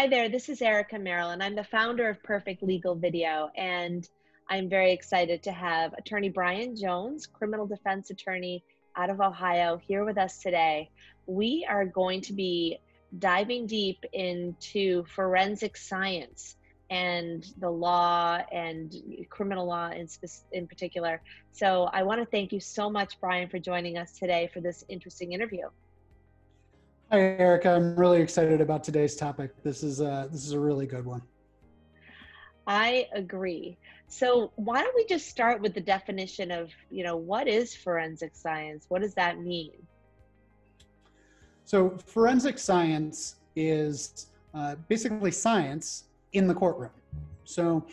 Hi there, this is Erica Maryland. I'm the founder of Perfect Legal Video, and I'm very excited to have attorney Brian Jones, criminal defense attorney out of Ohio, here with us today. We are going to be diving deep into forensic science and the law and criminal law in, in particular. So I want to thank you so much, Brian, for joining us today for this interesting interview. Hi, Erica. I'm really excited about today's topic. This is a, this is a really good one. I agree. So why don't we just start with the definition of, you know, what is forensic science? What does that mean? So forensic science is uh, basically science in the courtroom. So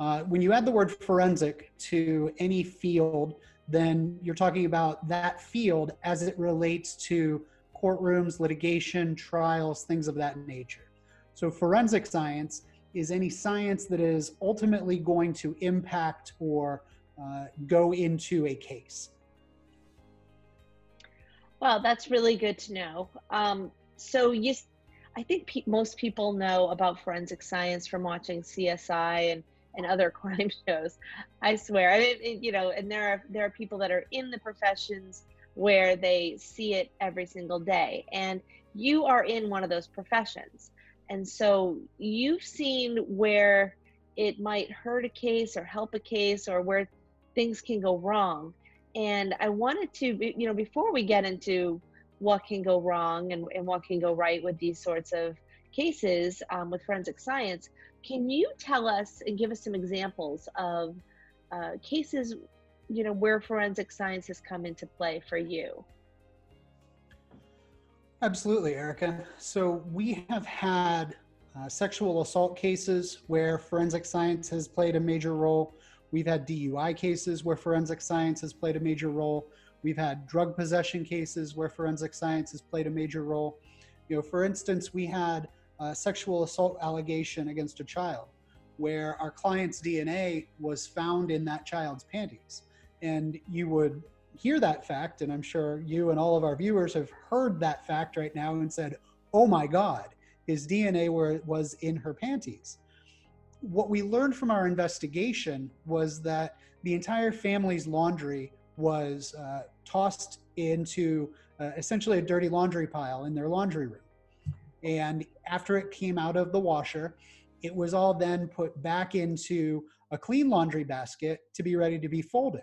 uh, when you add the word forensic to any field, then you're talking about that field as it relates to courtrooms, litigation, trials, things of that nature. So, forensic science is any science that is ultimately going to impact or uh, go into a case. Well, that's really good to know. Um, so, you, I think pe- most people know about forensic science from watching CSI and, and other crime shows. I swear, I mean, you know, and there are there are people that are in the professions where they see it every single day. And you are in one of those professions. And so you've seen where it might hurt a case or help a case or where things can go wrong. And I wanted to, you know, before we get into what can go wrong and, and what can go right with these sorts of cases um, with forensic science, can you tell us and give us some examples of uh, cases you know where forensic science has come into play for you? Absolutely erica. So we have had uh, sexual assault cases where forensic science has played a major role. We've had dui cases where forensic science has played a major role. We've had drug possession cases where forensic science has played a major role. You know for instance we had a sexual assault allegation against a child where our client's dna was found in that child's panties and you would hear that fact, and I'm sure you and all of our viewers have heard that fact right now and said, oh my God, his DNA were, was in her panties. What we learned from our investigation was that the entire family's laundry was uh, tossed into uh, essentially a dirty laundry pile in their laundry room. And after it came out of the washer, it was all then put back into a clean laundry basket to be ready to be folded.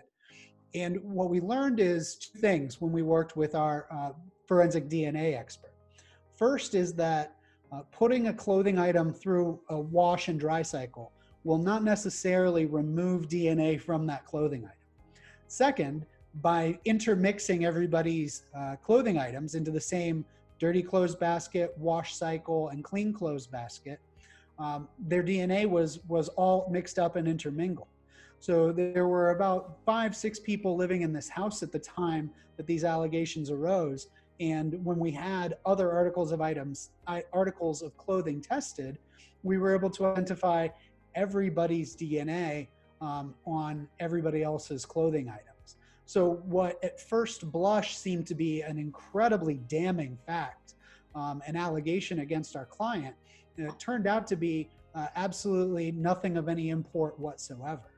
And what we learned is two things when we worked with our uh, forensic DNA expert. First is that uh, putting a clothing item through a wash and dry cycle will not necessarily remove DNA from that clothing item. Second, by intermixing everybody's uh, clothing items into the same dirty clothes basket, wash cycle, and clean clothes basket, um, their DNA was was all mixed up and intermingled. So there were about five, six people living in this house at the time that these allegations arose. And when we had other articles of items, articles of clothing tested, we were able to identify everybody's DNA um, on everybody else's clothing items. So, what at first blush seemed to be an incredibly damning fact, um, an allegation against our client, it turned out to be uh, absolutely nothing of any import whatsoever.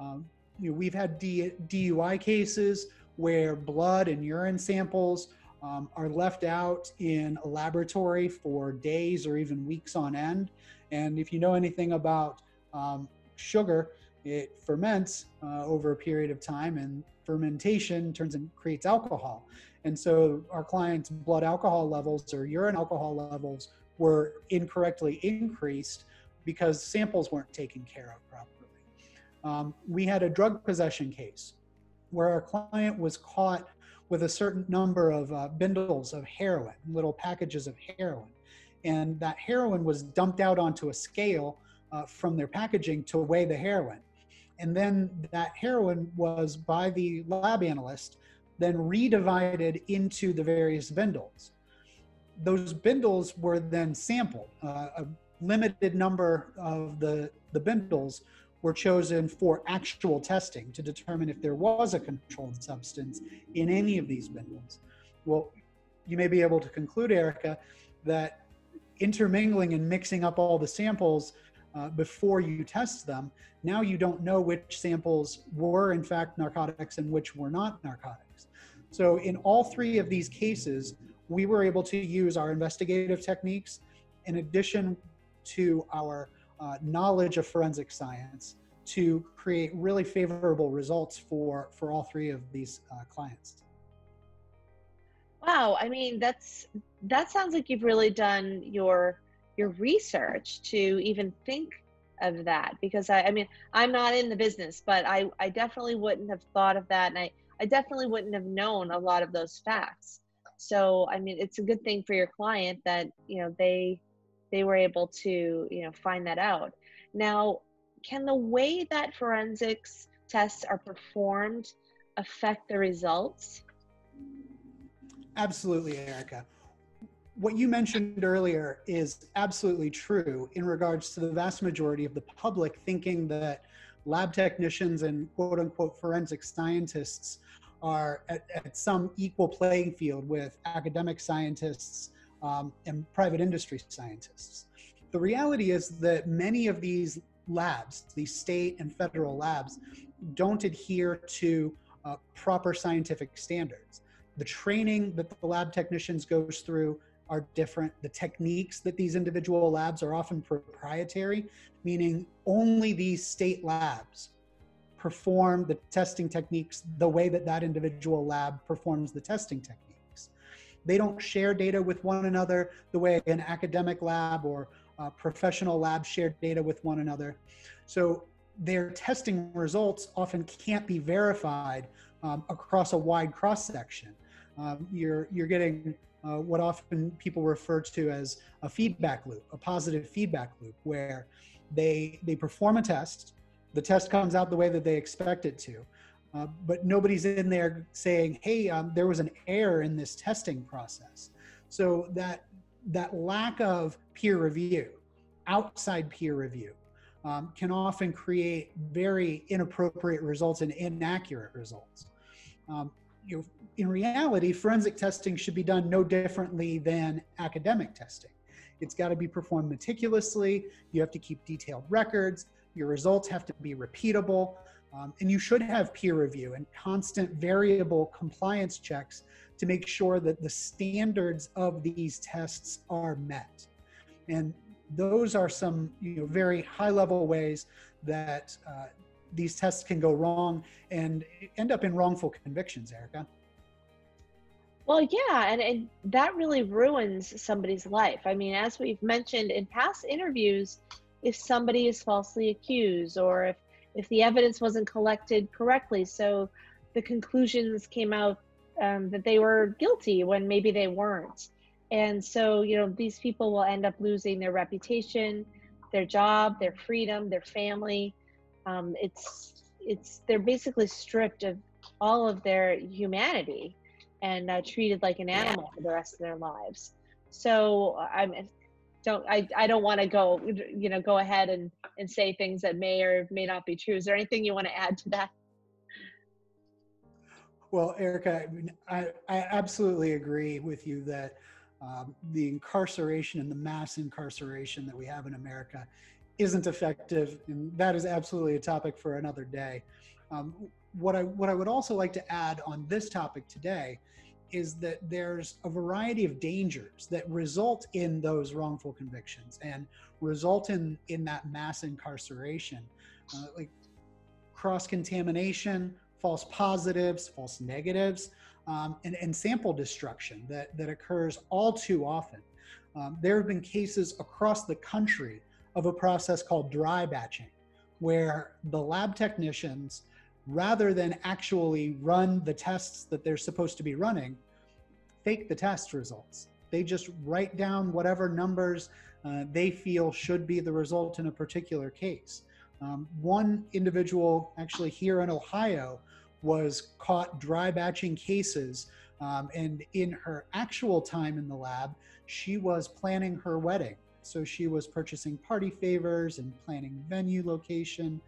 Um, you know, we've had D, DUI cases where blood and urine samples um, are left out in a laboratory for days or even weeks on end. And if you know anything about um, sugar, it ferments uh, over a period of time, and fermentation turns and creates alcohol. And so our clients' blood alcohol levels or urine alcohol levels were incorrectly increased because samples weren't taken care of properly. Um, we had a drug possession case where our client was caught with a certain number of uh, bindles of heroin, little packages of heroin. And that heroin was dumped out onto a scale uh, from their packaging to weigh the heroin. And then that heroin was by the lab analyst then redivided into the various bindles. Those bindles were then sampled. Uh, a limited number of the, the bindles were chosen for actual testing to determine if there was a controlled substance in any of these bindles. Well, you may be able to conclude, Erica, that intermingling and mixing up all the samples uh, before you test them. Now you don't know which samples were in fact narcotics and which were not narcotics. So in all three of these cases, we were able to use our investigative techniques in addition to our uh, knowledge of forensic science to create really favorable results for for all three of these uh, clients. Wow, I mean that's that sounds like you've really done your your research to even think of that because I, I mean I'm not in the business, but I I definitely wouldn't have thought of that, and I I definitely wouldn't have known a lot of those facts. So I mean it's a good thing for your client that you know they they were able to you know find that out. Now, can the way that forensics tests are performed affect the results? Absolutely, Erica. What you mentioned earlier is absolutely true in regards to the vast majority of the public thinking that lab technicians and quote unquote forensic scientists are at, at some equal playing field with academic scientists um, and private industry scientists. The reality is that many of these labs, these state and federal labs, don't adhere to uh, proper scientific standards the training that the lab technicians goes through are different. The techniques that these individual labs are often proprietary, meaning only these state labs perform the testing techniques the way that that individual lab performs the testing techniques. They don't share data with one another the way an academic lab or professional lab share data with one another. So their testing results often can't be verified um, across a wide cross section um, you're you're getting uh, what often people refer to as a feedback loop, a positive feedback loop, where they they perform a test, the test comes out the way that they expect it to, uh, but nobody's in there saying, "Hey, um, there was an error in this testing process." So that that lack of peer review, outside peer review, um, can often create very inappropriate results and inaccurate results. Um, you know, in reality, forensic testing should be done no differently than academic testing. It's got to be performed meticulously. You have to keep detailed records. Your results have to be repeatable. Um, and you should have peer review and constant variable compliance checks to make sure that the standards of these tests are met. And those are some you know, very high level ways that uh, these tests can go wrong and end up in wrongful convictions, Erica. Well, yeah, and, and that really ruins somebody's life. I mean, as we've mentioned in past interviews, if somebody is falsely accused or if if the evidence wasn't collected correctly, so the conclusions came out um, that they were guilty when maybe they weren't, and so you know these people will end up losing their reputation, their job, their freedom, their family. Um, it's it's they're basically stripped of all of their humanity and uh, treated like an animal for the rest of their lives. So I'm don't I, I don't want to go you know go ahead and and say things that may or may not be true. Is there anything you want to add to that? Well, Erica, I, I absolutely agree with you that um, the incarceration and the mass incarceration that we have in America isn't effective, and that is absolutely a topic for another day. Um, what I what I would also like to add on this topic today is that there's a variety of dangers that result in those wrongful convictions and result in in that mass incarceration, uh, like cross contamination, false positives, false negatives, um, and, and sample destruction that that occurs all too often. Um, there have been cases across the country of a process called dry batching, where the lab technicians rather than actually run the tests that they're supposed to be running, fake the test results. They just write down whatever numbers uh, they feel should be the result in a particular case. Um, one individual, actually here in Ohio, was caught dry batching cases. Um, and in her actual time in the lab, she was planning her wedding. So she was purchasing party favors and planning venue location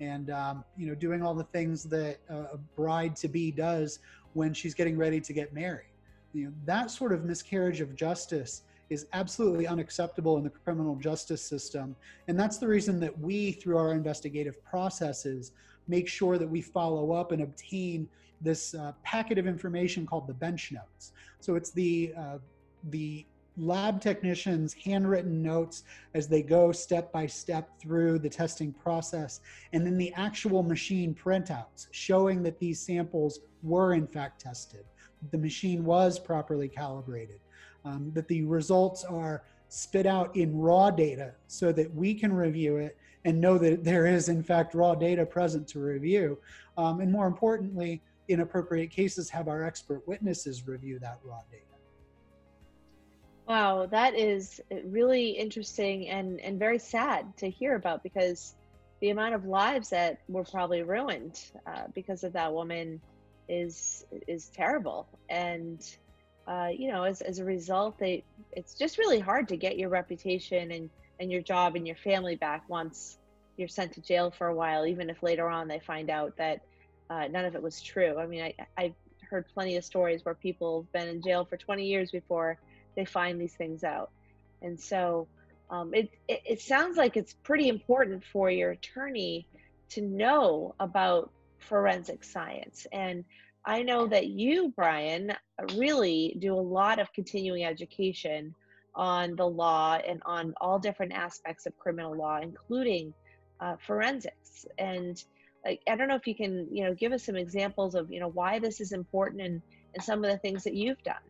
and um, you know doing all the things that a bride to be does when she's getting ready to get married you know that sort of miscarriage of justice is absolutely unacceptable in the criminal justice system. And that's the reason that we, through our investigative processes, make sure that we follow up and obtain this uh, packet of information called the bench notes. So it's the uh, the lab technicians handwritten notes as they go step by step through the testing process and then the actual machine printouts showing that these samples were in fact tested the machine was properly calibrated um, that the results are spit out in raw data so that we can review it and know that there is in fact raw data present to review um, and more importantly in appropriate cases have our expert witnesses review that raw data Wow, that is really interesting and, and very sad to hear about because the amount of lives that were probably ruined uh, because of that woman is is terrible. And uh, you know, as, as a result, they it's just really hard to get your reputation and, and your job and your family back once you're sent to jail for a while, even if later on they find out that uh, none of it was true. I mean, I, I've heard plenty of stories where people have been in jail for 20 years before they find these things out. And so um, it, it, it sounds like it's pretty important for your attorney to know about forensic science. And I know that you, Brian, really do a lot of continuing education on the law and on all different aspects of criminal law, including uh, forensics. And I, I don't know if you can, you know, give us some examples of, you know, why this is important and, and some of the things that you've done.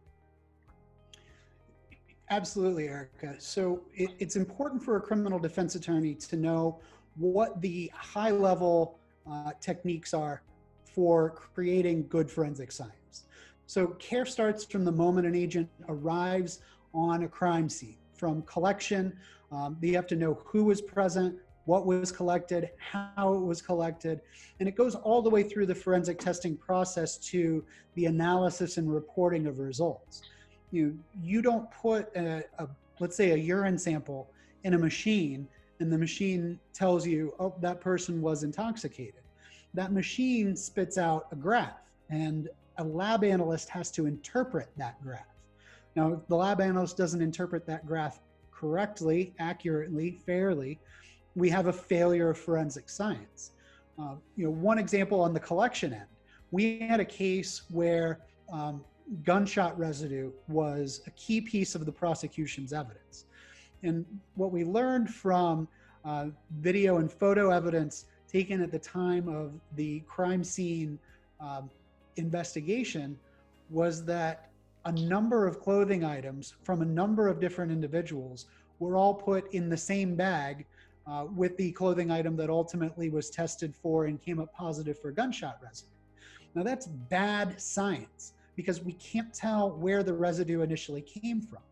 Absolutely, Erica. So it, it's important for a criminal defense attorney to know what the high level uh, techniques are for creating good forensic science. So care starts from the moment an agent arrives on a crime scene. From collection, um, you have to know who was present, what was collected, how it was collected, and it goes all the way through the forensic testing process to the analysis and reporting of results you you don't put a, a let's say a urine sample in a machine and the machine tells you oh that person was intoxicated. That machine spits out a graph and a lab analyst has to interpret that graph. Now if the lab analyst doesn't interpret that graph correctly accurately fairly. We have a failure of forensic science. Uh, you know one example on the collection end. We had a case where um, gunshot residue was a key piece of the prosecution's evidence. And what we learned from uh, video and photo evidence taken at the time of the crime scene um, investigation was that a number of clothing items from a number of different individuals were all put in the same bag uh, with the clothing item that ultimately was tested for and came up positive for gunshot residue. Now, that's bad science because we can't tell where the residue initially came from.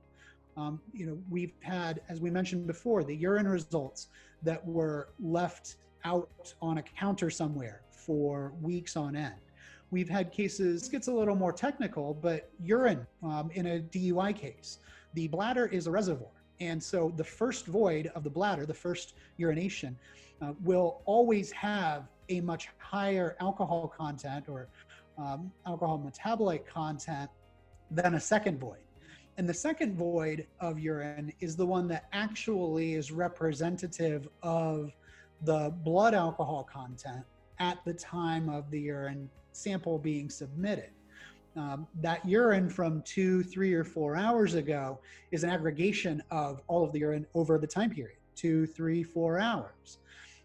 Um, you know, we've had, as we mentioned before, the urine results that were left out on a counter somewhere for weeks on end. We've had cases, it gets a little more technical, but urine um, in a DUI case, the bladder is a reservoir. And so the first void of the bladder, the first urination, uh, will always have a much higher alcohol content or um, alcohol metabolite content than a second void. And the second void of urine is the one that actually is representative of the blood alcohol content at the time of the urine sample being submitted. Um, that urine from two, three, or four hours ago is an aggregation of all of the urine over the time period two, three, four hours.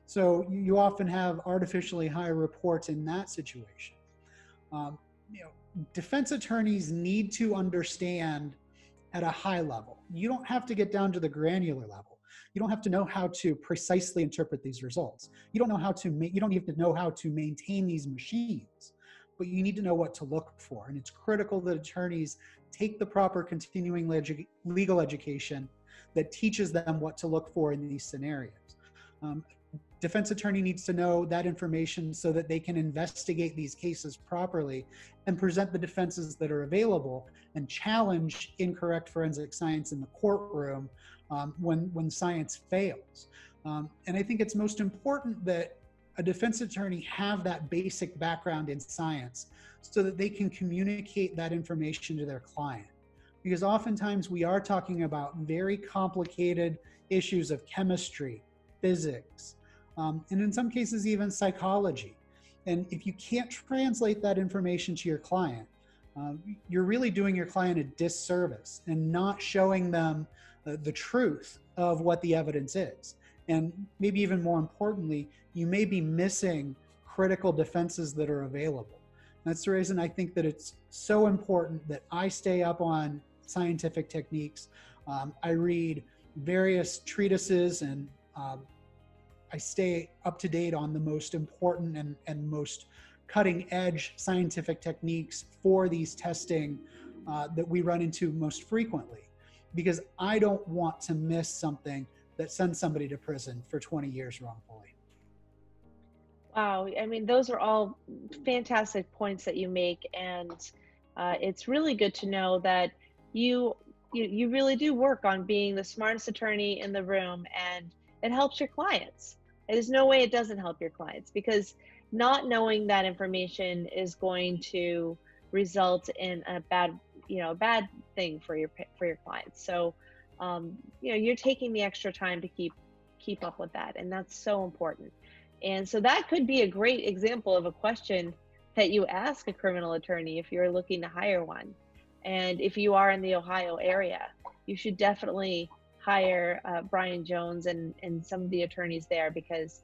So you often have artificially high reports in that situation. Um, you know, defense attorneys need to understand at a high level. You don't have to get down to the granular level. You don't have to know how to precisely interpret these results. You don't know how to ma- you don't even know how to maintain these machines, but you need to know what to look for. And it's critical that attorneys take the proper continuing leg- legal education that teaches them what to look for in these scenarios. Um, defense attorney needs to know that information so that they can investigate these cases properly and present the defenses that are available and challenge incorrect forensic science in the courtroom um, when when science fails. Um, and i think it's most important that a defense attorney have that basic background in science so that they can communicate that information to their client. Because oftentimes we are talking about very complicated issues of chemistry, physics, um, and in some cases, even psychology. And if you can't translate that information to your client, uh, you're really doing your client a disservice and not showing them the truth of what the evidence is. And maybe even more importantly, you may be missing critical defenses that are available. That's the reason I think that it's so important that I stay up on scientific techniques. Um, I read various treatises and um, I stay up to date on the most important and, and most cutting edge scientific techniques for these testing uh, that we run into most frequently because I don't want to miss something that sends somebody to prison for 20 years wrongfully. Wow, I mean, those are all fantastic points that you make, and uh, it's really good to know that you, you you really do work on being the smartest attorney in the room, and it helps your clients. There's no way it doesn't help your clients because not knowing that information is going to result in a bad, you know, bad thing for your for your clients. So, um, you know, you're taking the extra time to keep keep up with that, and that's so important. And so that could be a great example of a question that you ask a criminal attorney if you're looking to hire one. And if you are in the Ohio area, you should definitely hire uh, Brian Jones and, and some of the attorneys there because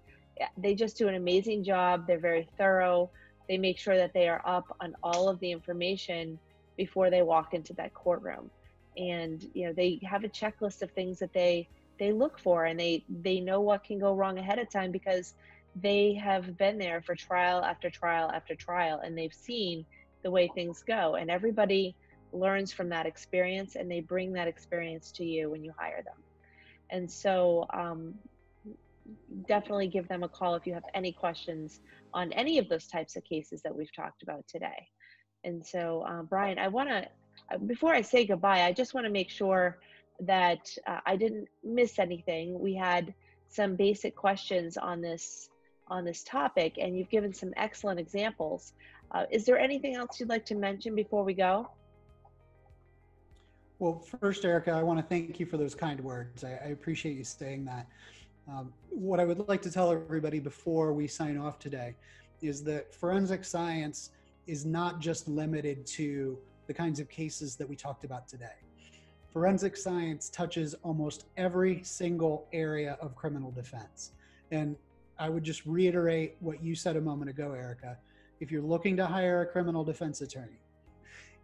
they just do an amazing job. They're very thorough. They make sure that they are up on all of the information before they walk into that courtroom. And you know, they have a checklist of things that they they look for and they they know what can go wrong ahead of time because they have been there for trial after trial after trial and they've seen the way things go and everybody learns from that experience and they bring that experience to you when you hire them and so um, definitely give them a call if you have any questions on any of those types of cases that we've talked about today and so uh, brian i want to before i say goodbye i just want to make sure that uh, i didn't miss anything we had some basic questions on this on this topic, and you've given some excellent examples. Uh, is there anything else you'd like to mention before we go? Well, first, Erica, I want to thank you for those kind words. I, I appreciate you saying that. Um, what I would like to tell everybody before we sign off today is that forensic science is not just limited to the kinds of cases that we talked about today. Forensic science touches almost every single area of criminal defense. And I would just reiterate what you said a moment ago, Erica. If you're looking to hire a criminal defense attorney,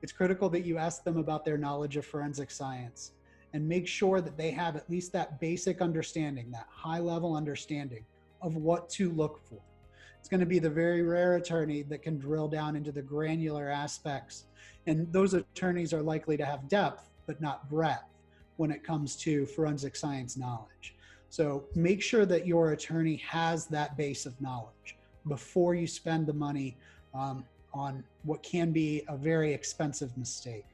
it's critical that you ask them about their knowledge of forensic science and make sure that they have at least that basic understanding, that high level understanding of what to look for. It's going to be the very rare attorney that can drill down into the granular aspects. And those attorneys are likely to have depth, but not breadth when it comes to forensic science knowledge. So make sure that your attorney has that base of knowledge before you spend the money um, on what can be a very expensive mistake.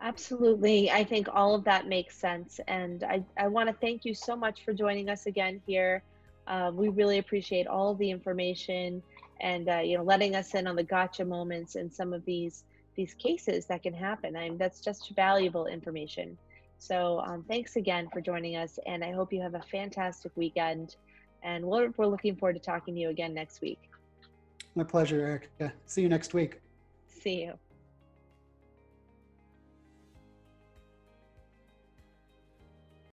Absolutely. I think all of that makes sense. And I, I want to thank you so much for joining us again here. Uh, we really appreciate all of the information and uh, you know letting us in on the gotcha moments and some of these these cases that can happen. I mean, that's just valuable information. So um, thanks again for joining us, and I hope you have a fantastic weekend. And we're, we're looking forward to talking to you again next week. My pleasure, Eric. See you next week. See you.